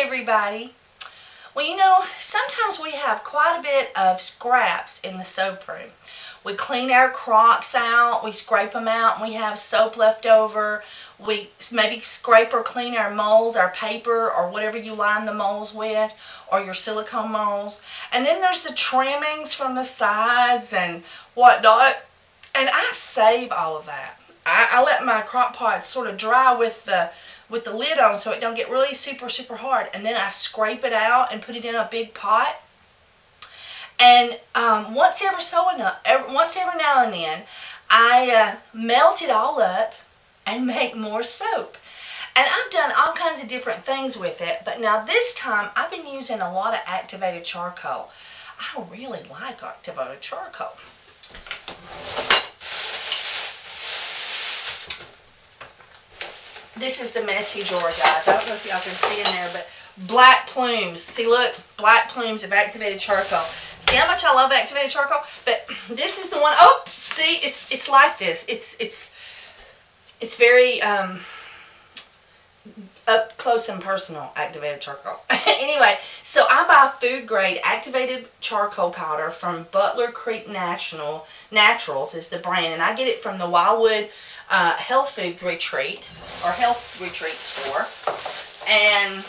everybody. Well, you know, sometimes we have quite a bit of scraps in the soap room. We clean our crocks out, we scrape them out, and we have soap left over. We maybe scrape or clean our molds, our paper, or whatever you line the molds with, or your silicone molds. And then there's the trimmings from the sides and whatnot. And I save all of that. I, I let my crock pots sort of dry with the with the lid on so it don't get really super super hard. And then I scrape it out and put it in a big pot. And um, once every so every, once every now and then I uh, melt it all up and make more soap. And I've done all kinds of different things with it but now this time I've been using a lot of activated charcoal. I really like activated charcoal This is the messy drawer, guys. I don't know if y'all can see in there, but black plumes. See, look, black plumes of activated charcoal. See how much I love activated charcoal? But this is the one. Oh, see, it's it's like this. It's it's it's very um, up close and personal activated charcoal. anyway, so I buy food grade activated charcoal powder from Butler Creek National Naturals is the brand, and I get it from the Wildwood uh, Health Food Retreat or Health Retreat store, and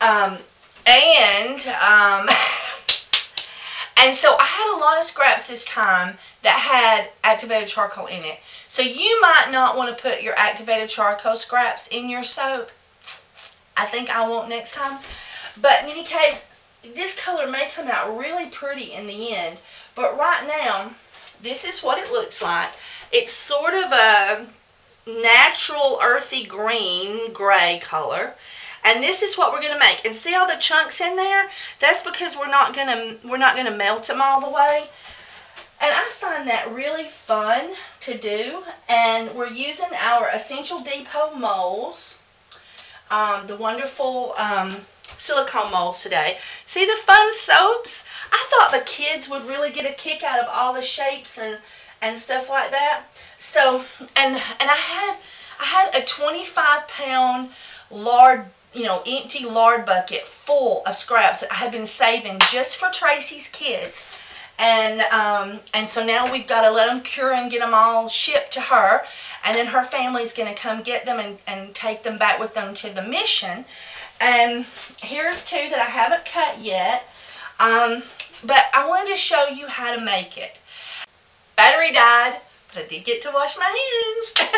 um, and um, And so I had a lot of scraps this time that had activated charcoal in it. So you might not want to put your activated charcoal scraps in your soap. I think I won't next time. But in any case, this color may come out really pretty in the end. But right now, this is what it looks like. It's sort of a natural earthy green gray color. And this is what we're going to make. And see all the chunks in there? That's because we're not going to we're not going to melt them all the way. And I find that really fun to do. And we're using our Essential Depot molds. Um, the wonderful um, silicone molds today. See the fun soaps? I thought the kids would really get a kick out of all the shapes and, and stuff like that. So, and, and I had, I had a 25 pound lard you know, empty lard bucket full of scraps that I had been saving just for Tracy's kids. And um, and so now we've got to let them cure and get them all shipped to her. And then her family's going to come get them and, and take them back with them to the mission. And here's two that I haven't cut yet. Um, but I wanted to show you how to make it. Battery died. But I did get to wash my hands.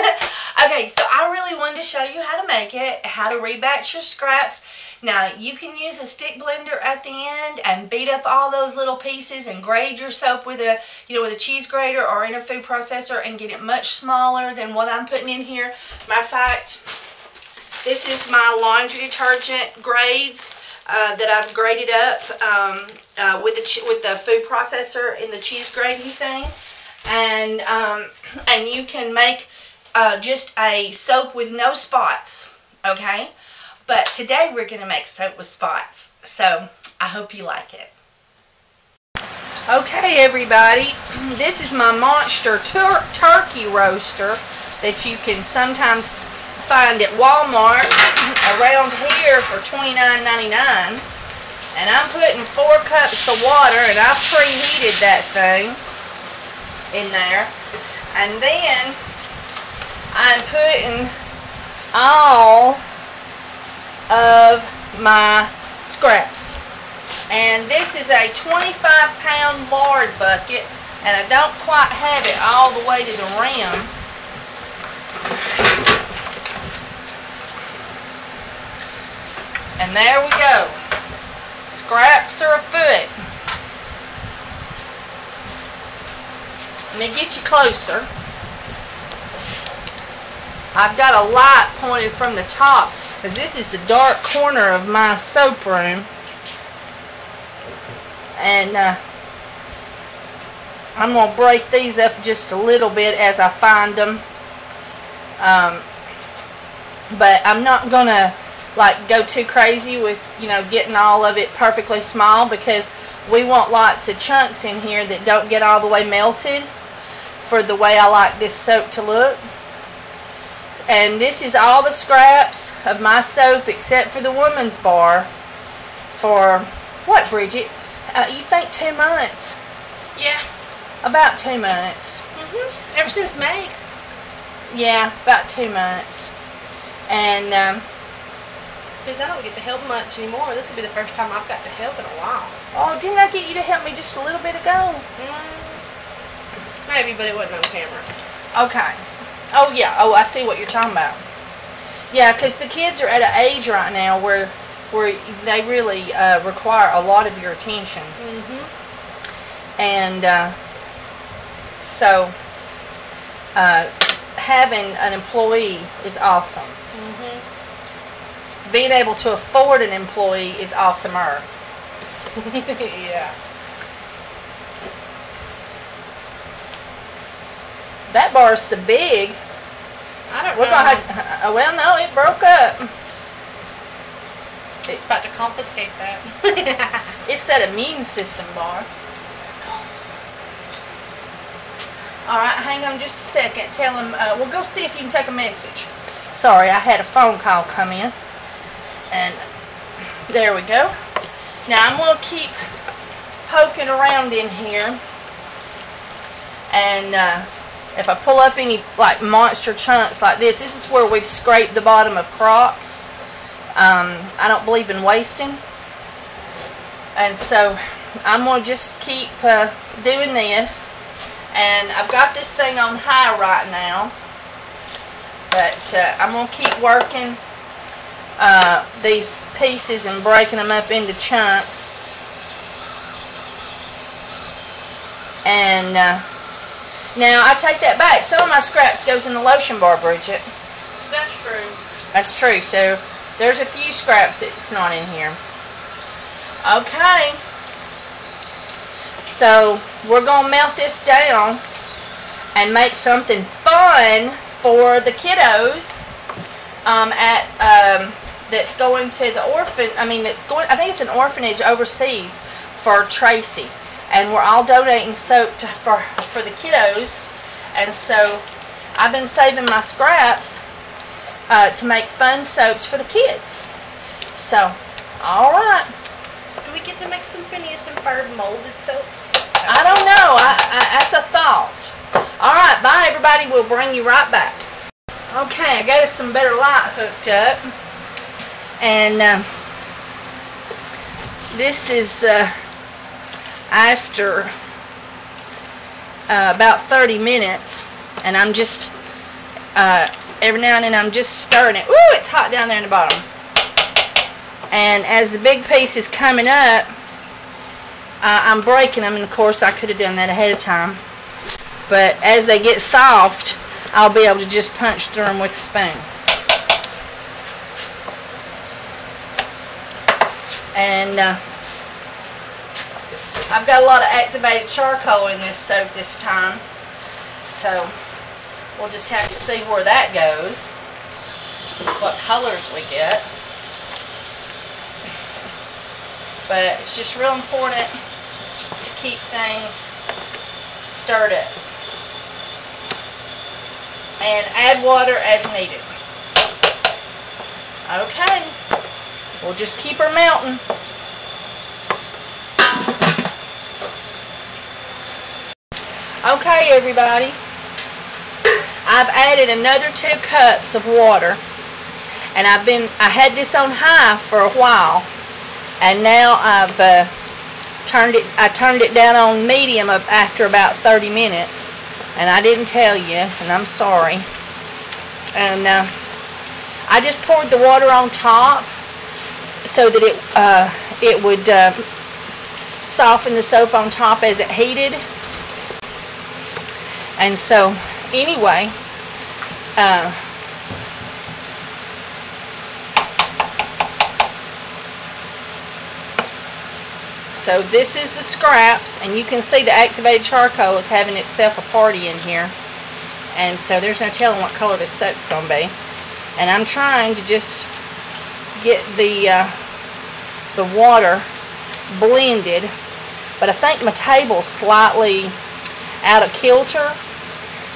okay, so I really wanted to show you how to make it, how to rebatch your scraps. Now, you can use a stick blender at the end and beat up all those little pieces and grade your soap with a, you know, with a cheese grater or in a food processor and get it much smaller than what I'm putting in here. Matter of fact, this is my laundry detergent grades. Uh, that I've graded up um, uh, with the with the food processor in the cheese grating thing and um, and you can make uh, just a soap with no spots okay but today we're gonna make soap with spots so I hope you like it okay everybody this is my monster tur turkey roaster that you can sometimes find at Walmart around here for $29.99 and I'm putting four cups of water and I've preheated that thing in there. And then I'm putting all of my scraps. And this is a 25 pound lard bucket and I don't quite have it all the way to the rim. And there we go. Scraps are afoot. Let me get you closer. I've got a light pointed from the top because this is the dark corner of my soap room. And uh, I'm going to break these up just a little bit as I find them. Um, but I'm not going to like go too crazy with, you know, getting all of it perfectly small because we want lots of chunks in here that don't get all the way melted for the way I like this soap to look. And this is all the scraps of my soap except for the woman's bar for, what, Bridget? Uh, you think two months? Yeah. About two months. hmm Ever since May. Yeah, about two months. And, um, Because I don't get to help much anymore. This will be the first time I've got to help in a while. oh, didn't I get you to help me just a little bit ago? Mm, maybe, but it wasn't on camera. Okay. Oh, yeah. Oh, I see what you're talking about. Yeah, because the kids are at an age right now where where they really uh, require a lot of your attention. Mm-hmm. And uh, so uh, having an employee is awesome. Being able to afford an employee is awesomer. yeah. That bar's so big. I don't We're know. gonna have to, uh, well, no, it broke up. It's about to confiscate that. It's that immune system bar. All right, hang on just a second. Tell him, uh, we'll go see if you can take a message. Sorry, I had a phone call come in. And there we go. Now I'm going to keep poking around in here. And uh, if I pull up any like monster chunks like this, this is where we've scraped the bottom of crocks. Um, I don't believe in wasting. And so I'm going to just keep uh, doing this. And I've got this thing on high right now. But uh, I'm going to keep working uh, these pieces and breaking them up into chunks. And uh, now I take that back. Some of my scraps goes in the lotion bar, Bridget. That's true. That's true. So there's a few scraps that's not in here. Okay. So we're going to melt this down and make something fun for the kiddos um, at um, that's going to the orphan. I mean, that's going. I think it's an orphanage overseas for Tracy, and we're all donating soap to, for for the kiddos. And so I've been saving my scraps uh, to make fun soaps for the kids. So, all right. Do we get to make some Phineas and Ferb molded soaps? I don't know. I, I, that's a thought. All right. Bye, everybody. We'll bring you right back. Okay, I got us some better light hooked up. And uh, this is uh, after uh, about 30 minutes. And I'm just, uh, every now and then I'm just stirring it. Ooh, it's hot down there in the bottom. And as the big piece is coming up, I'm breaking them, and of course I could have done that ahead of time. But as they get soft, I'll be able to just punch through them with a spoon. And uh, I've got a lot of activated charcoal in this soap this time. So we'll just have to see where that goes. What colors we get. But it's just real important to keep things stirred up. And add water as needed. Okay. We'll just keep her melting. Okay, everybody. I've added another two cups of water. And I've been, I had this on high for a while. And now I've uh, turned it, I turned it down on medium of, after about 30 minutes. And I didn't tell you, and I'm sorry. And uh, I just poured the water on top so that it uh, it would uh, soften the soap on top as it heated. And so, anyway, uh, so this is the scraps, and you can see the activated charcoal is having itself a party in here. And so there's no telling what color this soap's going to be. And I'm trying to just get the uh, the water blended, but I think my table's slightly out of kilter,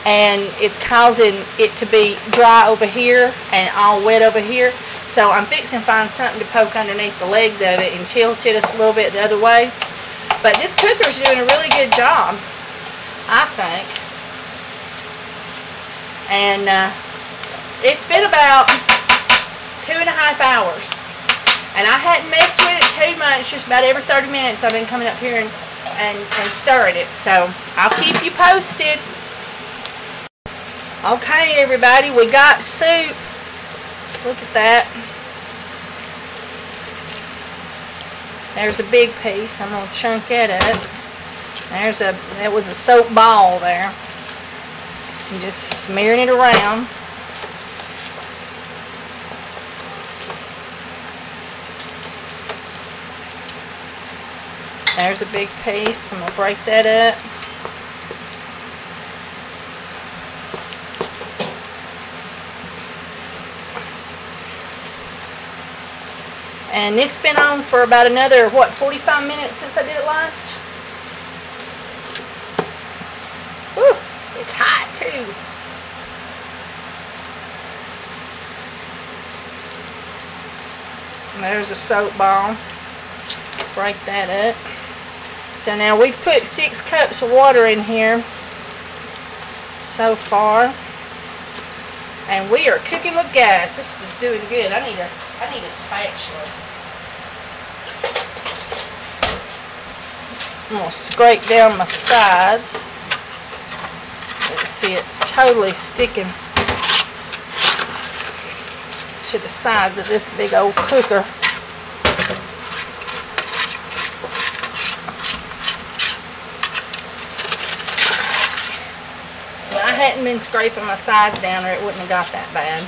and it's causing it to be dry over here and all wet over here. So I'm fixing to find something to poke underneath the legs of it and tilt it a little bit the other way. But this cooker's doing a really good job, I think. And uh, it's been about two and a half hours. And I hadn't messed with it too much, just about every 30 minutes I've been coming up here and, and, and stirring it. So I'll keep you posted. Okay, everybody, we got soup. Look at that. There's a big piece. I'm going to chunk it up. There's a, that was a soap ball there. And just smearing it around. There's a big piece. I'm going to break that up. And it's been on for about another, what, 45 minutes since I did it last? Whew, it's hot too. And there's a soap ball. Break that up. So now we've put six cups of water in here so far. And we are cooking with gas. This is doing good. I need a I need a spatula. I'm to scrape down my sides. Let's see, it's totally sticking to the sides of this big old cooker. If I hadn't been scraping my sides down or it wouldn't have got that bad.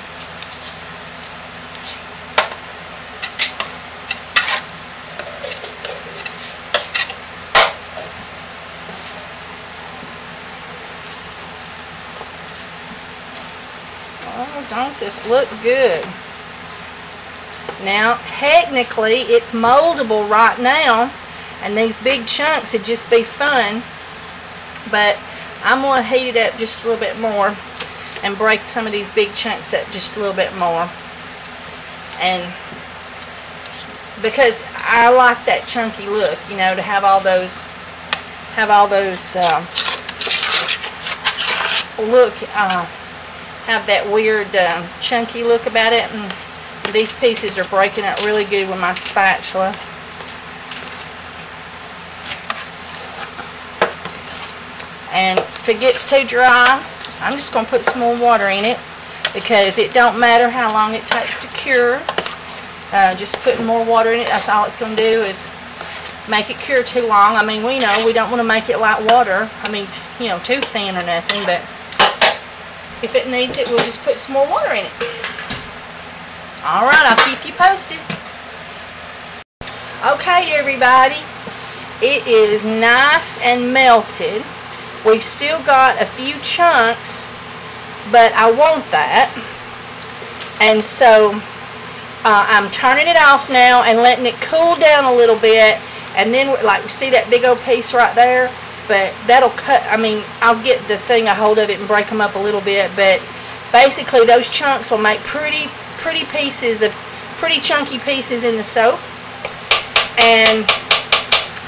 Oh, don't this look good? Now, technically, it's moldable right now, and these big chunks would just be fun, but I'm going to heat it up just a little bit more and break some of these big chunks up just a little bit more. And because I like that chunky look, you know, to have all those, have all those, uh, look, uh, have that weird uh, chunky look about it. And these pieces are breaking up really good with my spatula. And if it gets too dry, I'm just going to put some more water in it because it don't matter how long it takes to cure. Uh, just putting more water in it, that's all it's going to do is make it cure too long. I mean, we know we don't want to make it like water. I mean, you know, too thin or nothing, but if it needs it, we'll just put some more water in it. Alright, I'll keep you posted. Okay, everybody. It is nice and melted. We've still got a few chunks, but I want that. And so, uh, I'm turning it off now and letting it cool down a little bit. And then, like, see that big old piece right there? but that'll cut, I mean, I'll get the thing a hold of it and break them up a little bit, but basically those chunks will make pretty, pretty pieces of, pretty chunky pieces in the soap. And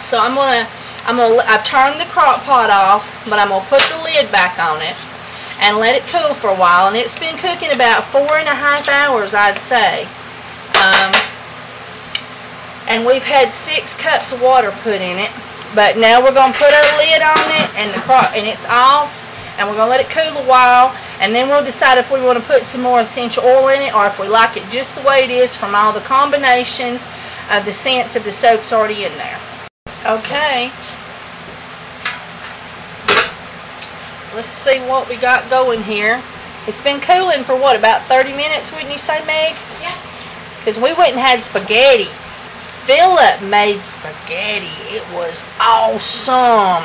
so I'm going to, I'm to, I've turned the crock pot off, but I'm going to put the lid back on it and let it cool for a while. And it's been cooking about four and a half hours, I'd say. Um, and we've had six cups of water put in it. But now we're going to put our lid on it and the crock and it's off and we're going to let it cool a while and then we'll decide if we want to put some more essential oil in it or if we like it just the way it is from all the combinations of the scents of the soaps already in there. Okay. Let's see what we got going here. It's been cooling for what, about 30 minutes, wouldn't you say, Meg? Yeah. Because we went and had spaghetti. Philip made spaghetti. It was awesome.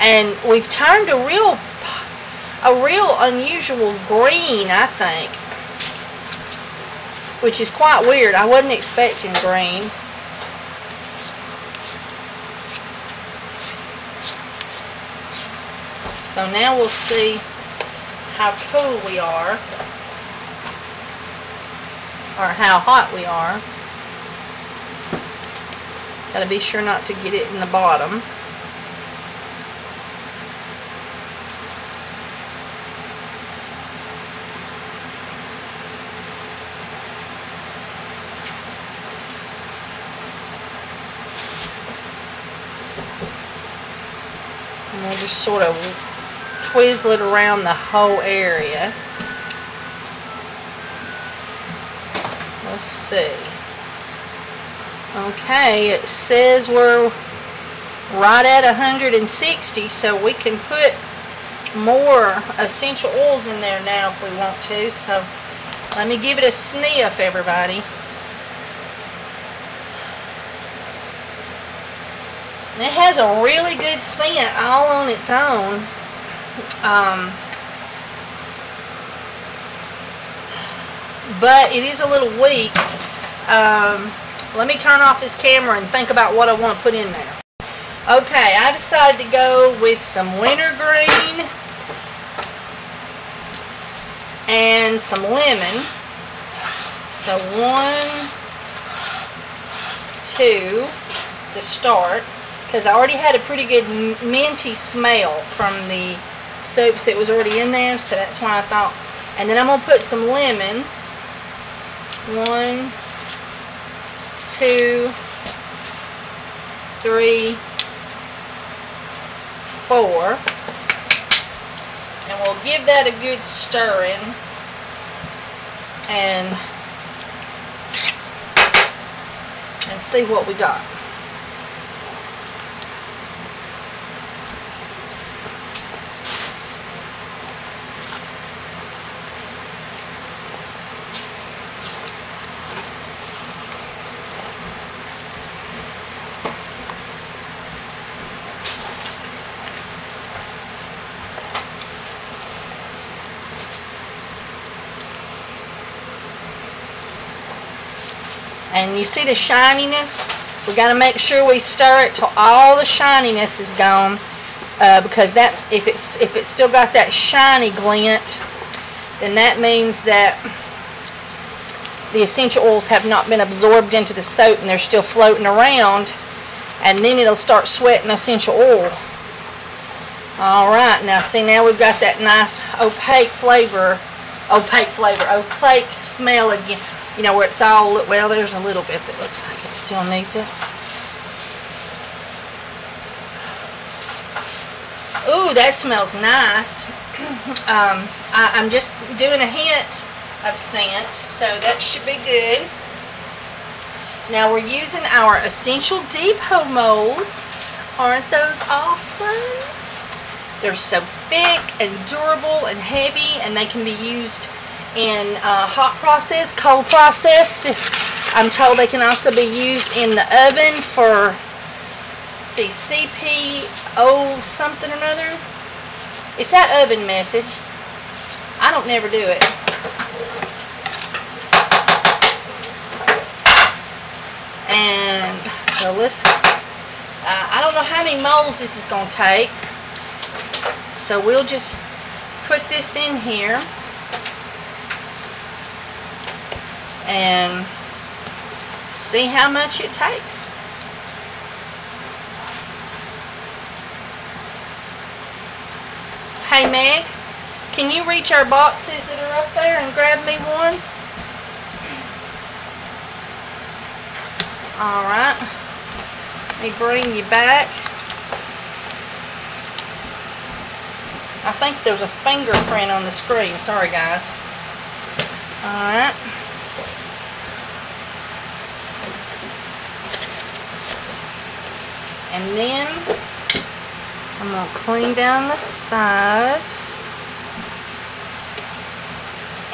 And we've turned a real, a real unusual green, I think. Which is quite weird. I wasn't expecting green. So now we'll see how cool we are. Or how hot we are. Gotta be sure not to get it in the bottom. And we'll just sort of twizzle it around the whole area. Let's see. Okay, it says we're right at 160, so we can put more essential oils in there now if we want to. So let me give it a sniff, everybody. It has a really good scent all on its own. Um, but it is a little weak. Um, let me turn off this camera and think about what I want to put in there. Okay, I decided to go with some wintergreen and some lemon. So one, two to start because I already had a pretty good minty smell from the soaps that was already in there, so that's why I thought. And then I'm going to put some lemon. One, two, three, four. And we'll give that a good stirring. And, and see what we got. And you see the shininess? We got to make sure we stir it till all the shininess is gone. Uh, because that, if it's if it's still got that shiny glint, then that means that the essential oils have not been absorbed into the soap and they're still floating around. And then it'll start sweating essential oil. Alright, now see now we've got that nice opaque flavor, opaque flavor, opaque smell again you know, where it's all, well, there's a little bit that looks like it still needs it. Ooh, that smells nice. um, I, I'm just doing a hint of scent, so that should be good. Now we're using our Essential Depot molds. Aren't those awesome? They're so thick and durable and heavy, and they can be used in uh, hot process, cold process. I'm told they can also be used in the oven for, see, something or another. It's that oven method. I don't never do it. And so let's, uh, I don't know how many molds this is going to take. So we'll just put this in here. And see how much it takes. Hey Meg, can you reach our boxes that are up there and grab me one? Alright. Let me bring you back. I think there's a fingerprint on the screen. Sorry guys. Alright. And then I'm going to clean down the sides.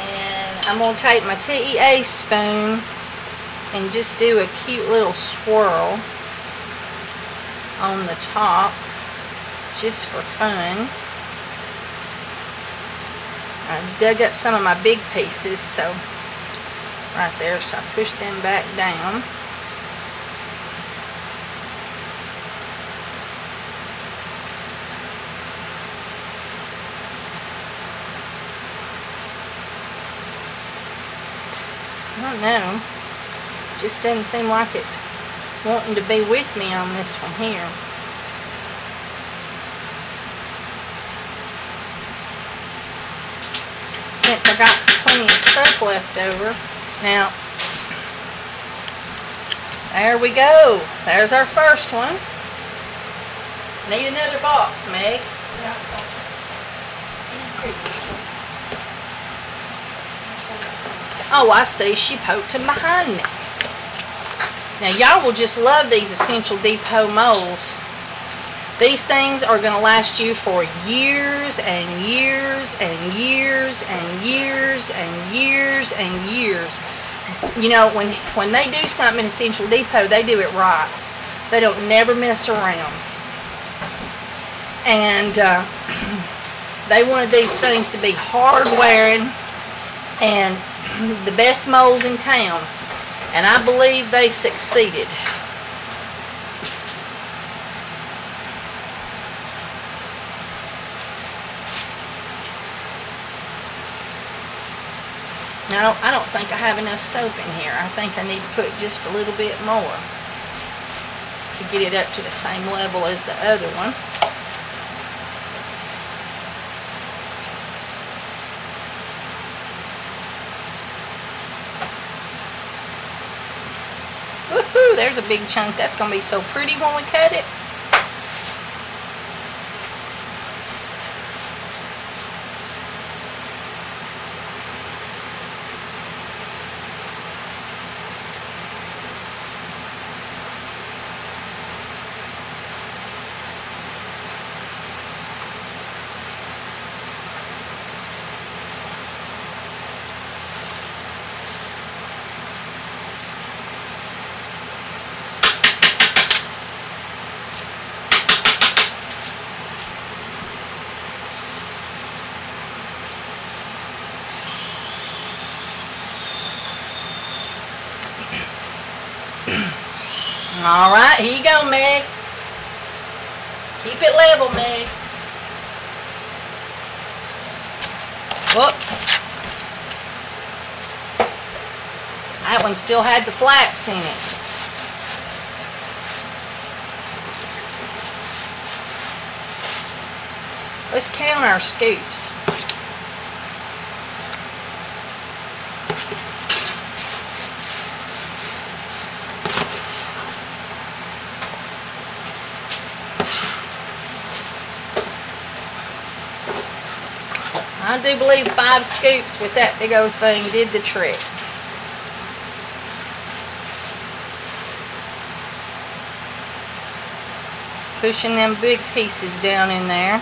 And I'm going to take my TEA spoon and just do a cute little swirl on the top just for fun. I dug up some of my big pieces so right there so I push them back down. Don't know. Just doesn't seem like it's wanting to be with me on this one here. Since I got plenty of stuff left over. Now, there we go. There's our first one. Need another box, Meg. Oh, I see. She poked him behind me. Now, y'all will just love these Essential Depot molds. These things are going to last you for years and years and years and years and years and years. You know, when, when they do something in Essential Depot, they do it right. They don't never mess around. And uh, they wanted these things to be hard wearing and the best moles in town. And I believe they succeeded. Now, I don't think I have enough soap in here. I think I need to put just a little bit more to get it up to the same level as the other one. There's a big chunk. That's going to be so pretty when we cut it. All right, here you go, Meg. Keep it level, Meg. Whoop. That one still had the flaps in it. Let's count our scoops. I do believe five scoops with that big old thing did the trick. Pushing them big pieces down in there.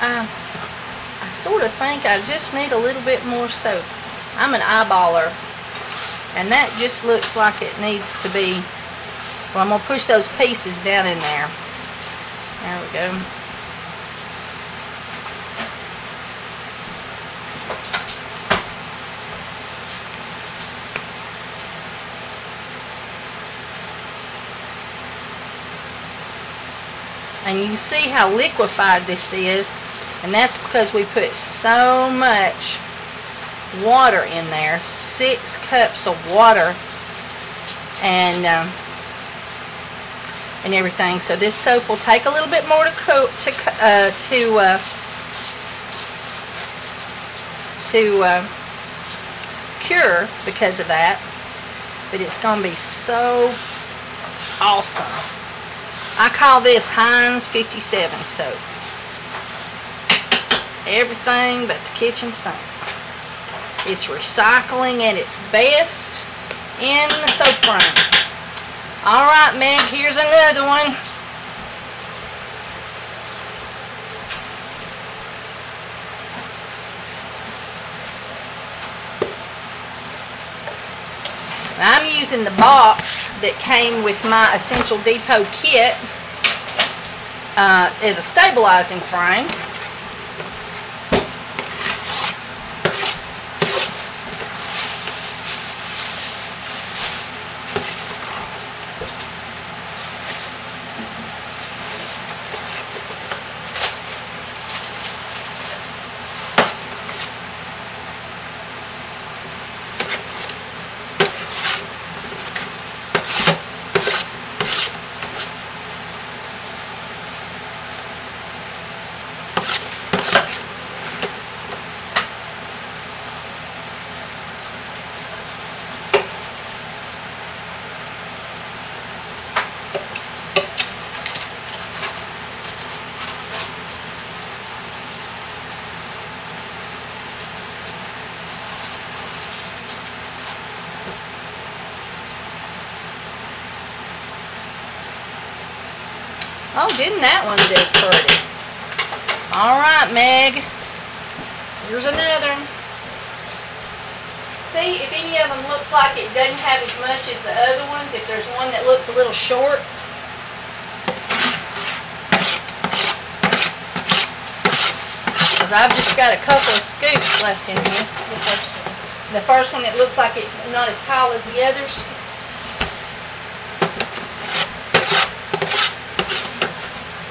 I, I, sort of think I just need a little bit more soap. I'm an eyeballer, and that just looks like it needs to be, well, I'm going to push those pieces down in there. There we go. and you see how liquefied this is and that's because we put so much water in there six cups of water and um, and everything. So this soap will take a little bit more to coat to uh, to uh, to uh, cure because of that. But it's gonna be so awesome. I call this Heinz 57 soap everything but the kitchen sink. It's recycling at its best in the soap frame. Alright Meg, here's another one. I'm using the box that came with my Essential Depot kit uh, as a stabilizing frame. Oh, didn't that one do pretty? All right, Meg. Here's another one. See, if any of them looks like it doesn't have as much as the other ones, if there's one that looks a little short, because I've just got a couple of scoops left in here. The first one. The first one, it looks like it's not as tall as the others.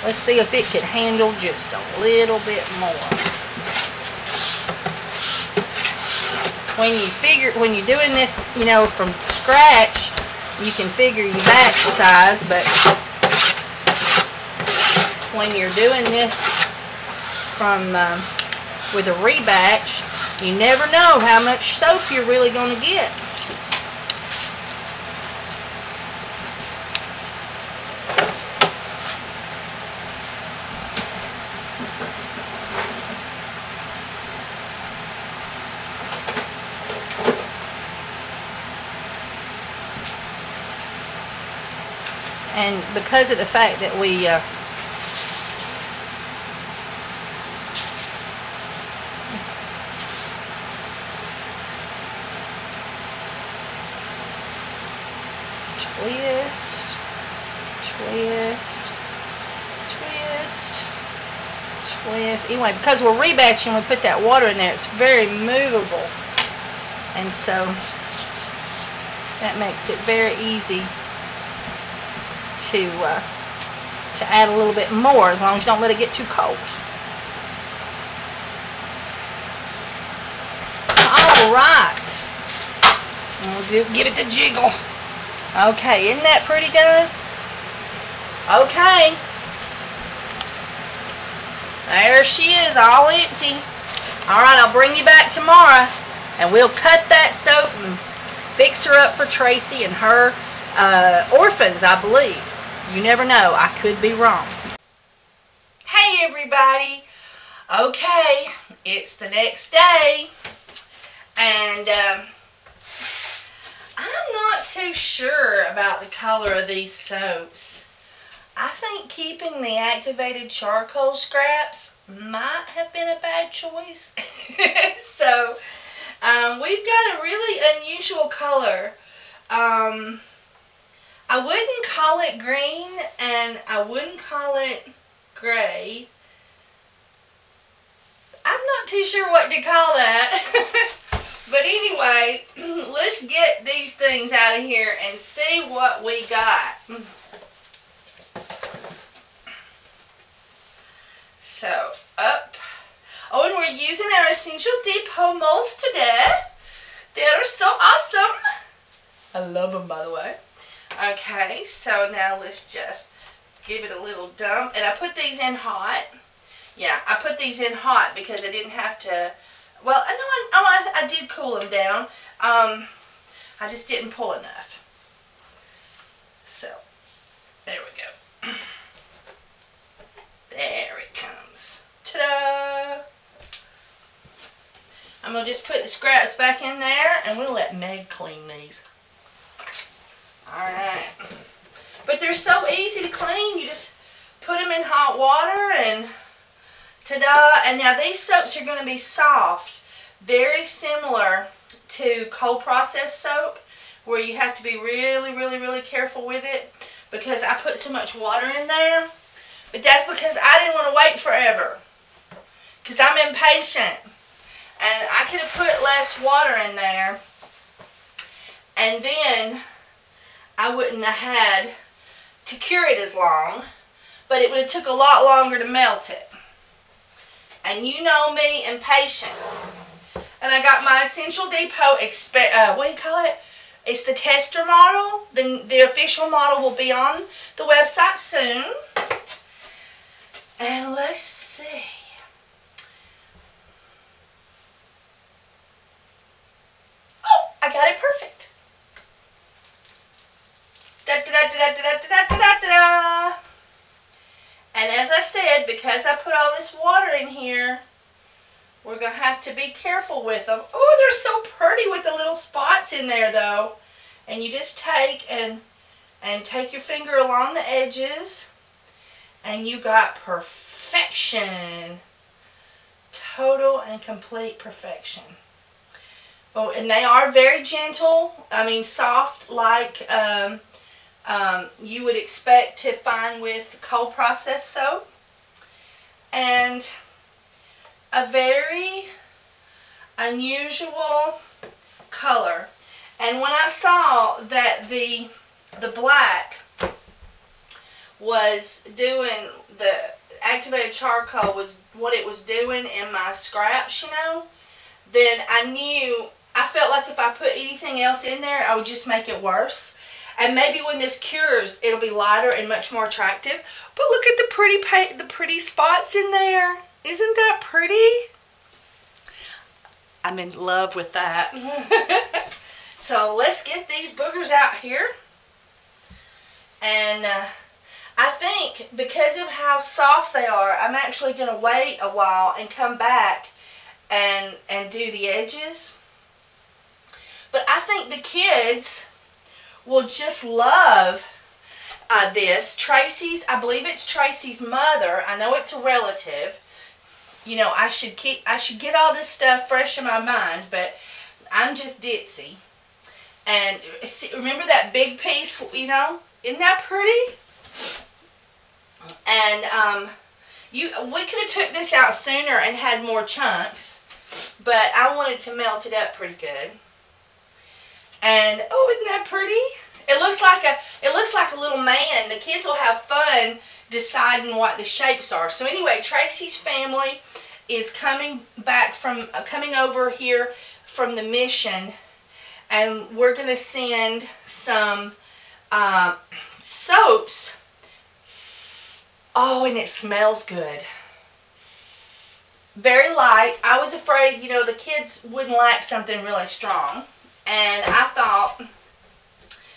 Let's see if it could handle just a little bit more. When you figure, when you're doing this, you know, from scratch, you can figure your batch size, but when you're doing this from, um, with a rebatch, you never know how much soap you're really going to get. And because of the fact that we uh, twist, twist, twist, twist. Anyway, because we're rebatching, we put that water in there. It's very movable, and so that makes it very easy to uh, to add a little bit more as long as you don't let it get too cold. All right. We'll do, give it the jiggle. Okay, isn't that pretty, guys? Okay. There she is, all empty. All right, I'll bring you back tomorrow, and we'll cut that soap and fix her up for Tracy and her uh, orphans, I believe. You never know. I could be wrong. Hey, everybody. Okay, it's the next day, and um, I'm not too sure about the color of these soaps. I think keeping the activated charcoal scraps might have been a bad choice. so, um, we've got a really unusual color. Um, I wouldn't call it green and I wouldn't call it gray. I'm not too sure what to call that. but anyway, let's get these things out of here and see what we got. So, up. Oh, and we're using our Essential Depot molds today. They're so awesome. I love them, by the way. Okay, so now let's just give it a little dump. And I put these in hot. Yeah, I put these in hot because I didn't have to, well, I know I, oh, I, I did cool them down. Um, I just didn't pull enough. So, there we go. There it comes. Ta-da! I'm going to just put the scraps back in there and we'll let Meg clean these. Alright. But they're so easy to clean. You just put them in hot water and ta-da. And now these soaps are going to be soft. Very similar to cold process soap. where you have to be really, really, really careful with it because I put so much water in there. But that's because I didn't want to wait forever. Because I'm impatient. And I could have put less water in there. And then I wouldn't have had to cure it as long. But it would have took a lot longer to melt it. And you know me and patience. And I got my Essential Depot, expe- uh, what do you call it? It's the tester model. The, the official model will be on the website soon. And let's see. Oh, I got it perfect. Da da da da da da da da da. And as I said, because I put all this water in here, we're going to have to be careful with them. Oh, they're so pretty with the little spots in there, though. And you just take and and take your finger along the edges, and you got perfection. Total and complete perfection. Oh, and they are very gentle. I mean, soft like um, um, you would expect to find with cold process soap. And a very unusual color. And when I saw that the the black was doing the activated charcoal was what it was doing in my scraps, you know, then I knew I felt like if I put anything else in there, I would just make it worse. And maybe when this cures, it'll be lighter and much more attractive. But look at the pretty paint, the pretty spots in there. Isn't that pretty? I'm in love with that. so let's get these boogers out here. And uh, I think because of how soft they are, I'm actually going to wait a while and come back and and do the edges. But I think the kids will just love uh, this. Tracy's, I believe it's Tracy's mother. I know it's a relative. You know, I should keep, I should get all this stuff fresh in my mind, but I'm just ditzy. And see, remember that big piece, you know? Isn't that pretty? And um, you, we could have took this out sooner and had more chunks, but I wanted to melt it up pretty good. And oh, isn't that pretty? It looks like a it looks like a little man. The kids will have fun deciding what the shapes are. So anyway, Tracy's family is coming back from uh, coming over here from the mission, and we're gonna send some uh, soaps. Oh, and it smells good. Very light. I was afraid, you know, the kids wouldn't like something really strong and I thought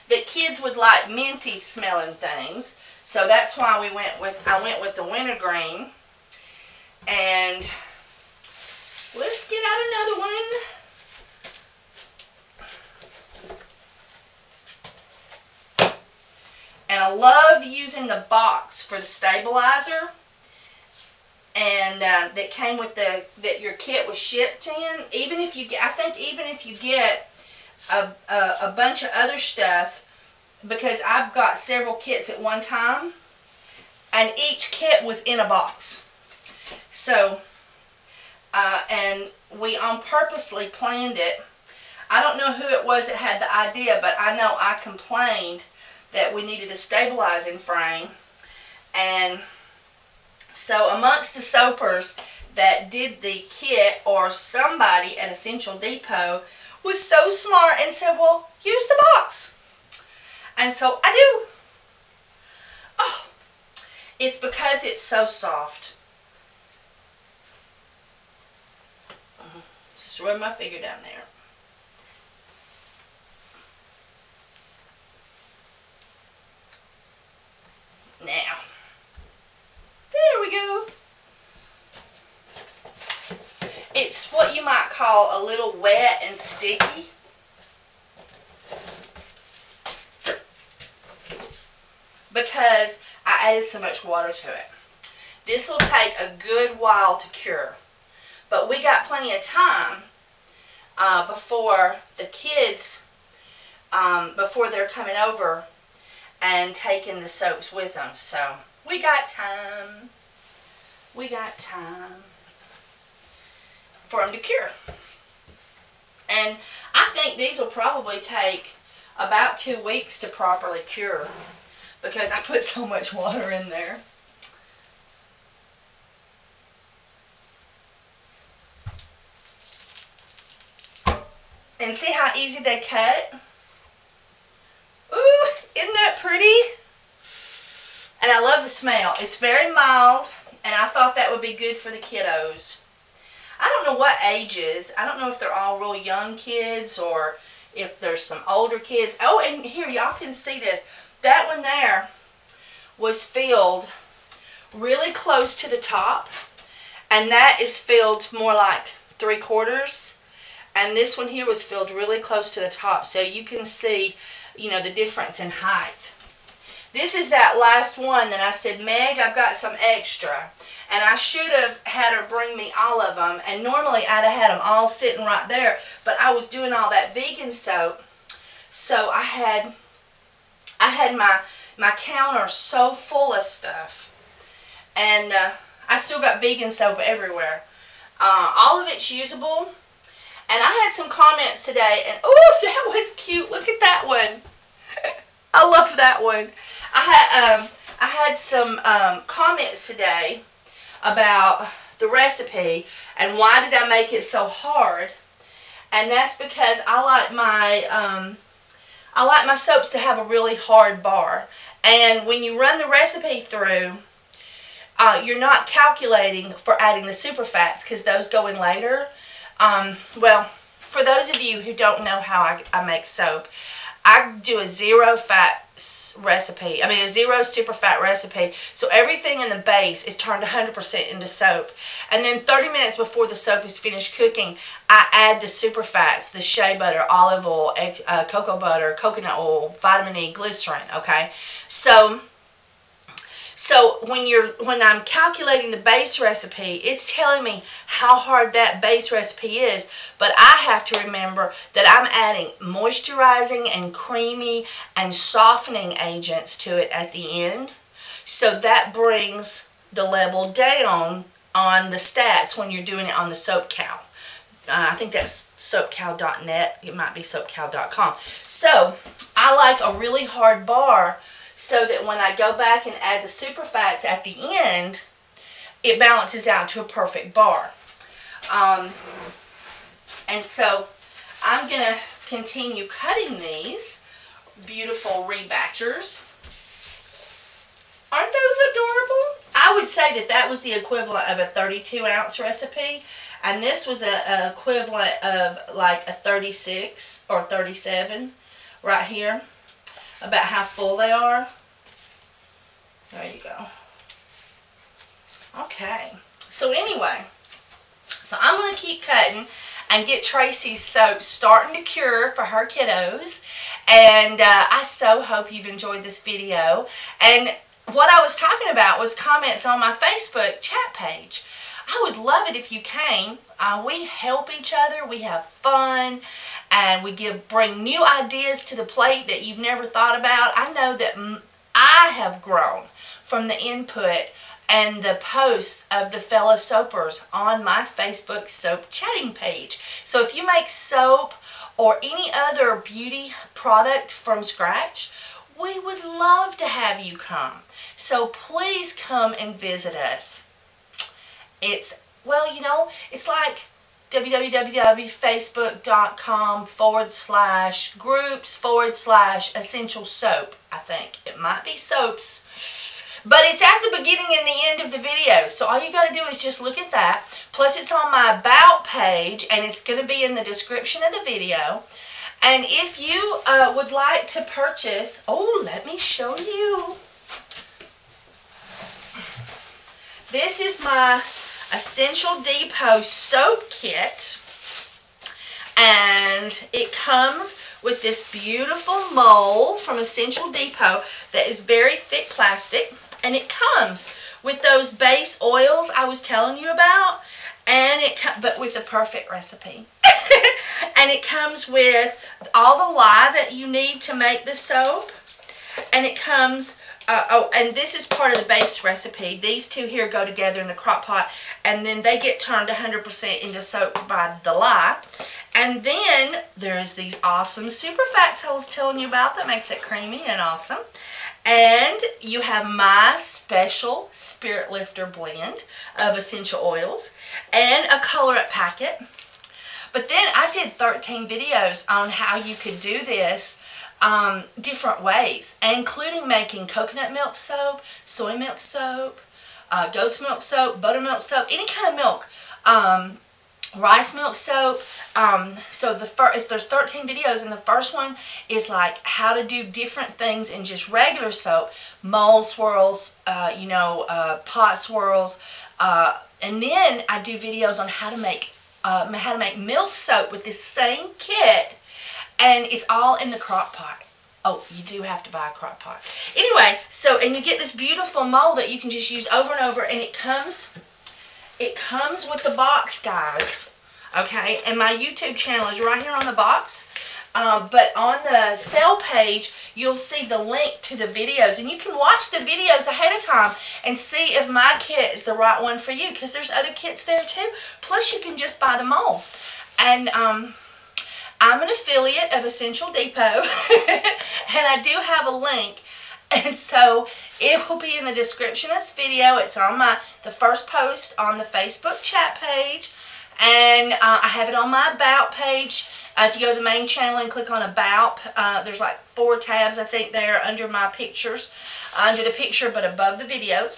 that kids would like minty smelling things. So that's why we went with I went with the wintergreen. And let's get out another one. And I love using the box for the stabilizer. And uh, that came with the that your kit was shipped in. Even if you get, I think even if you get a, a, a bunch of other stuff because I've got several kits at one time and each kit was in a box. So, uh, and we on purposely planned it. I don't know who it was that had the idea, but I know I complained that we needed a stabilizing frame. And so amongst the soapers that did the kit or somebody at Essential Depot was so smart and said, well, use the box. And so I do. Oh, it's because it's so soft. Uh-huh. Just run my finger down there. Now, there we go. It's what you might call a little wet and sticky. Because I added so much water to it. This will take a good while to cure. But we got plenty of time uh, before the kids um, before they're coming over and taking the soaps with them. So we got time. We got time for them to cure. And I think these will probably take about two weeks to properly cure because I put so much water in there. And see how easy they cut? Ooh, isn't that pretty? And I love the smell. It's very mild, and I thought that would be good for the kiddos. I don't know what ages. I don't know if they're all real young kids or if there's some older kids. Oh, and here, y'all can see this. That one there was filled really close to the top, and that is filled more like three quarters. And this one here was filled really close to the top, so you can see, you know, the difference in height. This is that last one that I said, Meg, I've got some extra. And I should have had her bring me all of them. And normally I'd have had them all sitting right there. But I was doing all that vegan soap. So I had, I had my, my counter so full of stuff. And uh, I still got vegan soap everywhere. Uh, all of it's usable. And I had some comments today. And, oh, that one's cute. Look at that one. I love that one. I had, um, I had some um, comments today about the recipe and why did I make it so hard. And that's because I like my um, I like my soaps to have a really hard bar. And when you run the recipe through, uh, you're not calculating for adding the super fats because those go in later. Um, well, for those of you who don't know how I, I make soap, I do a zero fat recipe. I mean, a zero super fat recipe. So everything in the base is turned 100% into soap. And then 30 minutes before the soap is finished cooking, I add the super fats, the shea butter, olive oil, uh, cocoa butter, coconut oil, vitamin E, glycerin, okay? So so when you're when I'm calculating the base recipe, it's telling me how hard that base recipe is, but I have to remember that I'm adding moisturizing and creamy and softening agents to it at the end. So that brings the level down on the stats when you're doing it on the SoapCalc. Uh, I think that's soapcalc.net. It might be soapcalc.com. So I like a really hard bar so that when I go back and add the super fats at the end, it balances out to a perfect bar. Um, and so I'm going to continue cutting these beautiful rebatchers. Aren't those adorable? I would say that that was the equivalent of a 32 ounce recipe. And this was a, equivalent of like a 36 or 37 right here about how full they are. There you go. Okay. So anyway, so I'm going to keep cutting and get Tracy's soap starting to cure for her kiddos. And uh, I so hope you've enjoyed this video. And what I was talking about was comments on my Facebook chat page. I would love it if you came. Uh, we help each other. We have fun and we give bring new ideas to the plate that you've never thought about. I know that I have grown from the input and the posts of the fellow soapers on my Facebook soap chatting page. So if you make soap or any other beauty product from scratch, we would love to have you come. So please come and visit us. It's, well, you know, it's like www.facebook.com forward slash groups forward slash essential soap, I think. It might be soaps. But it's at the beginning and the end of the video. So all you got to do is just look at that. Plus it's on my About page and it's going to be in the description of the video. And if you uh, would like to purchase, oh, let me show you. This is my Essential Depot soap kit. And it comes with this beautiful mold from Essential Depot that is very thick plastic. And it comes with those base oils I was telling you about. And it but with the perfect recipe. And it comes with all the lye that you need to make the soap. And it comes uh, oh, and this is part of the base recipe. These two here go together in the crock pot, and then they get turned 100% into soap by the lye. And then there's these awesome super fats I was telling you about that makes it creamy and awesome. And you have my special Spirit Lifter blend of essential oils and a colorant packet. But then I did 13 videos on how you could do this um, different ways, including making coconut milk soap, soy milk soap, uh, goat's milk soap, buttermilk soap, any kind of milk. Um, rice milk soap. Um, so the first, there's 13 videos, and the first one is like how to do different things in just regular soap, mold swirls, uh, you know, uh, pot swirls, uh, and then I do videos on how to make uh, how to make milk soap with this same kit and it's all in the crock pot. Oh, you do have to buy a crock pot. Anyway, so, and you get this beautiful mold that you can just use over and over, and it comes, it comes with the box, guys. Okay, and my YouTube channel is right here on the box. Um, but on the sale page, you'll see the link to the videos. And you can watch the videos ahead of time and see if my kit is the right one for you. Because there's other kits there too. Plus, you can just buy the mold. And, um, I'm an affiliate of Essential Depot, and I do have a link. And so it will be in the description of this video. It's on my the first post on the Facebook chat page. And uh, I have it on my About page. Uh, if you go to the main channel and click on About, uh, there's like four tabs, I think, there under my pictures. Under the picture, but above the videos.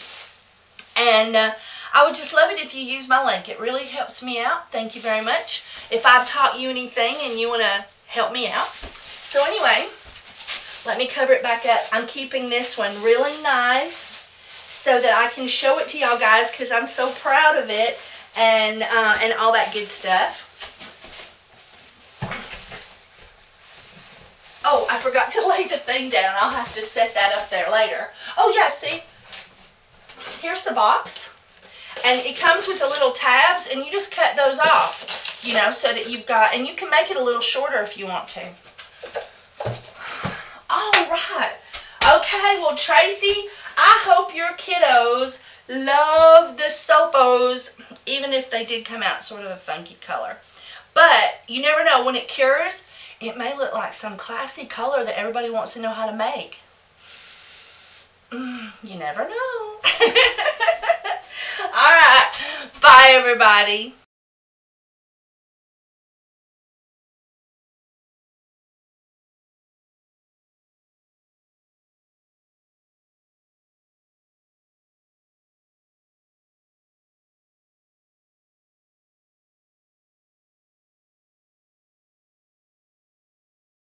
And uh, I would just love it if you use my link. It really helps me out. Thank you very much. If I've taught you anything and you want to help me out. So anyway, let me cover it back up. I'm keeping this one really nice so that I can show it to y'all guys because I'm so proud of it and, uh, and all that good stuff. Oh, I forgot to lay the thing down. I'll have to set that up there later. Oh, yeah, see? Here's the box. And it comes with the little tabs, and you just cut those off, you know, so that you've got, and you can make it a little shorter if you want to. All right. Okay, well, Tracy, I hope your kiddos love the Soapos, even if they did come out sort of a funky color. But you never know, when it cures, it may look like some classy color that everybody wants to know how to make. Mm, you never know. Bye, everybody.